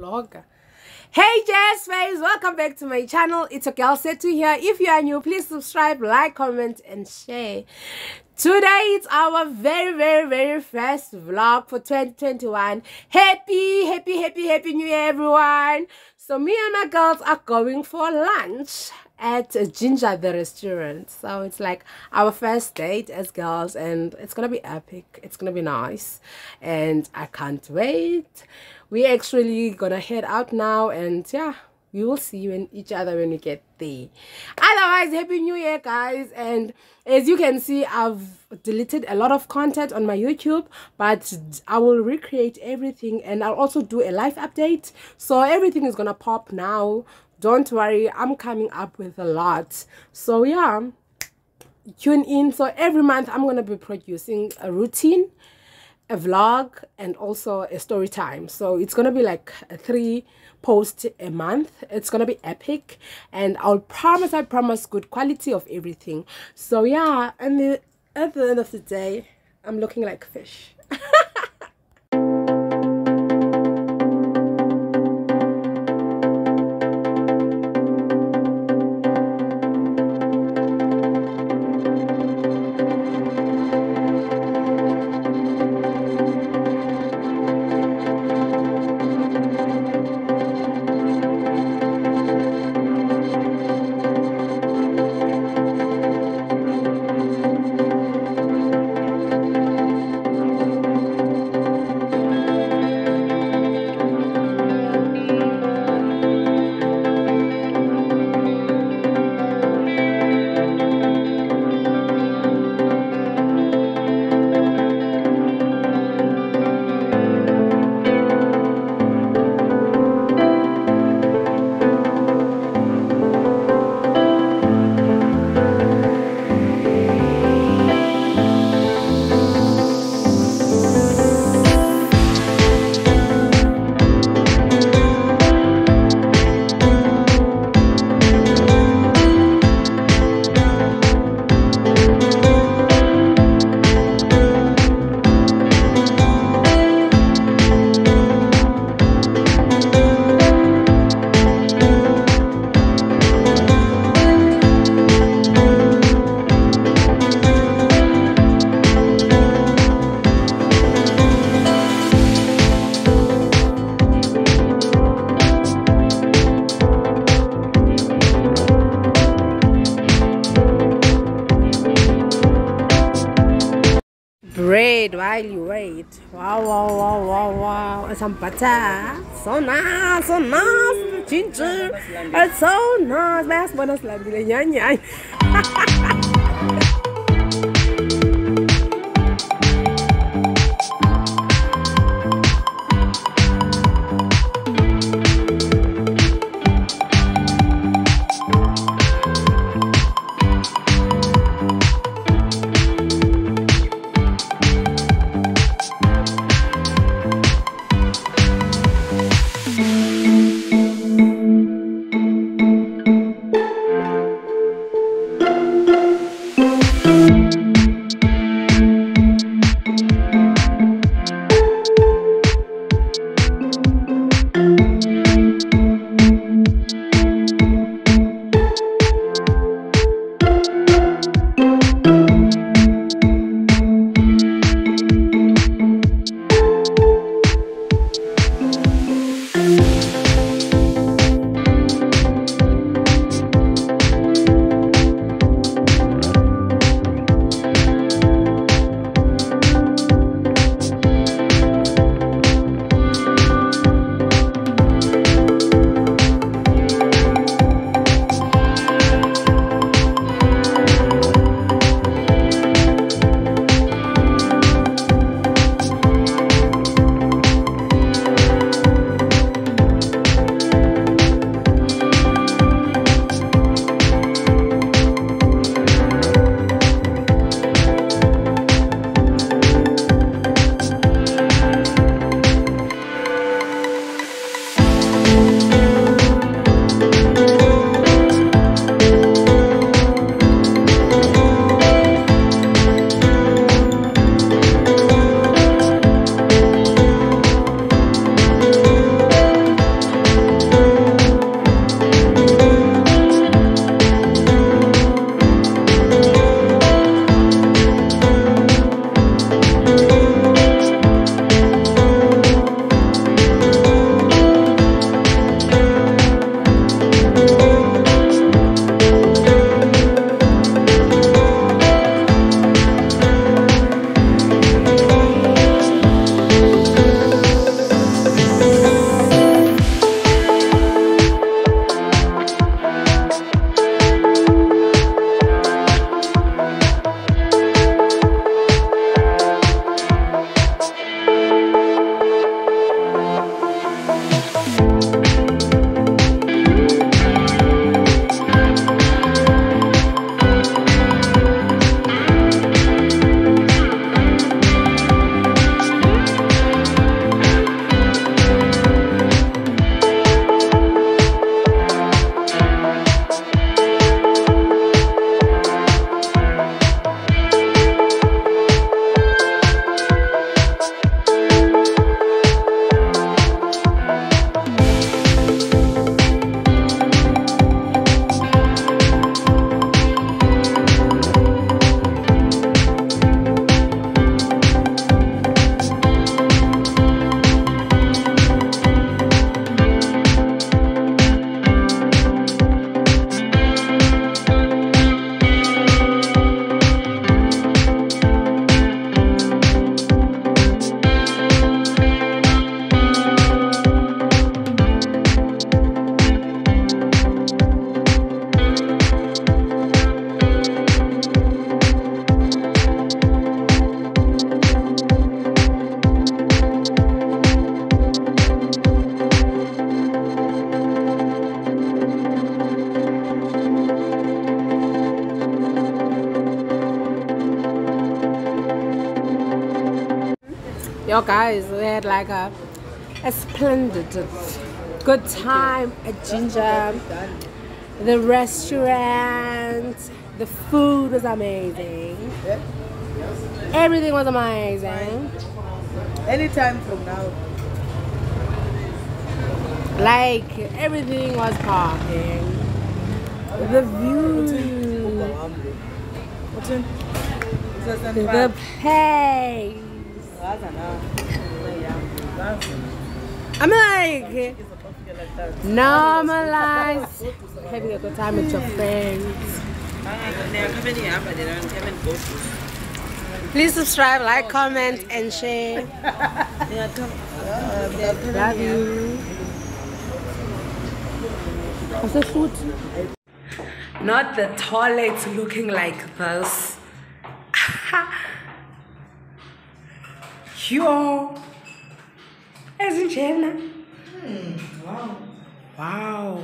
vlogger. Hey JS faves, welcome back to my channel. It's a girl Sethu here. If you are new, please subscribe, like, comment, and share. Today it's our very, very, very first vlog for 2021. Happy, happy, happy, happy new year, everyone. So me and my girls are going for lunch at Ginger the restaurant. So it's like our first date as girls and it's gonna be epic. It's gonna be nice and I can't wait. We actually gonna head out now and yeah, we will see you and each other when we get there. Otherwise, happy new year guys. And as you can see I've deleted a lot of content on my YouTube but I will recreate everything and I'll also do a live update. So everything is gonna pop now. Don't worry i'm coming up with a lot. So yeah tune in. So every month i'm to be producing a routine a vlog and also a story time. So it's to be like three post a month. It's to be epic and i'll promise i promise good quality of everything. So yeah and the, at the end of the day i'm looking like fish bread while you wait. Wow, wow, wow, wow, wow. And some butter. So nice, so nice. Ginger. It's so nice. Bonus lang bila nyanyi. Yo guys, we had like a, a splendid good time at Ginger. The restaurant, the food was amazing. Everything was amazing. Anytime from now. Like everything was popping. The view. The place. I'm like normalize having a good time with your friends. Please subscribe, like, comment, and share. Love you. What's the food? Not the toilet looking like this. Yo. As in Jenna. Wow. Wow.